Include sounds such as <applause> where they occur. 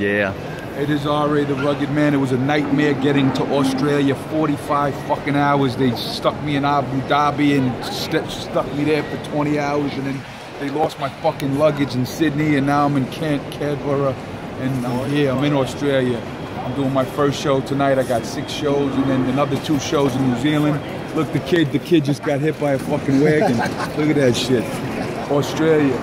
Yeah. It is R.A. the rugged man. It was a nightmare getting to Australia. 45 fucking hours. They stuck me in Abu Dhabi and st stuck me there for 20 hours, and then they lost my fucking luggage in Sydney, and now I'm in Kent, Canberra, and I'm here. I'm in Australia. I'm doing my first show tonight. I got six shows, and then another two shows in New Zealand. Look, the kid, the kid just got hit by a fucking wagon. <laughs> Look at that shit. Australia.